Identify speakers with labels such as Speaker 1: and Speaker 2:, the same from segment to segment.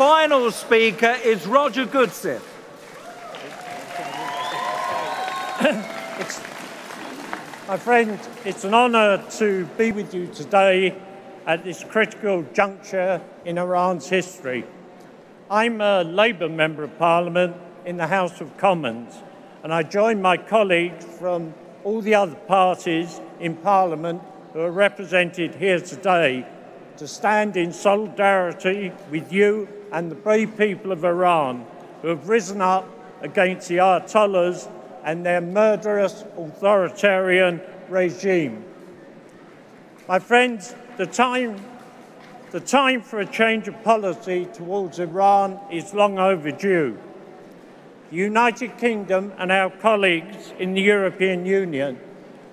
Speaker 1: final speaker is Roger Godsiff.
Speaker 2: My friend, it's an honour to be with you today at this critical juncture in Iran's history. I'm a Labour Member of Parliament in the House of Commons, and I join my colleagues from all the other parties in Parliament who are represented here today to stand in solidarity with you and the brave people of Iran who have risen up against the Ayatollahs and their murderous authoritarian regime. My friends, the time, the time for a change of policy towards Iran is long overdue. The United Kingdom and our colleagues in the European Union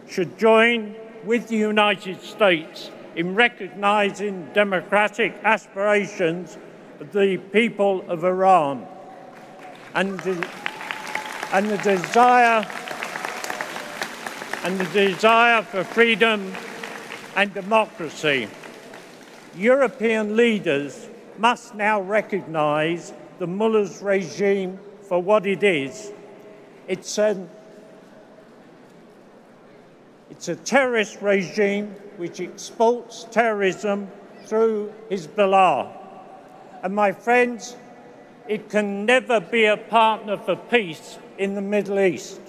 Speaker 2: should join with the United States in recognizing democratic aspirations the people of Iran and the, and the desire and the desire for freedom and democracy. European leaders must now recognize the mullahs regime for what it is. It's an it's a terrorist regime which exports terrorism through Hezbollah. And my friends, it can never be a partner for peace in the Middle East.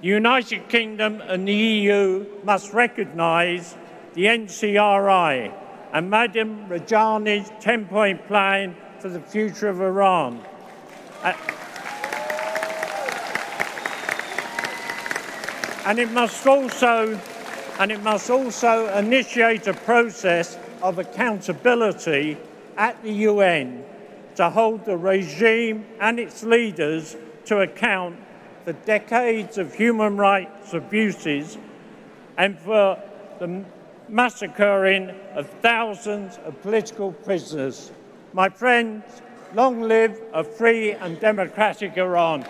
Speaker 2: The United Kingdom and the EU must recognise the NCRI and Madam Rajavi's 10 point plan for the future of Iran. And it must also and it must also initiate a process of accountability at the UN to hold the regime and its leaders to account for decades of human rights abuses and for the massacring of thousands of political prisoners. My friends, long live a free and democratic Iran.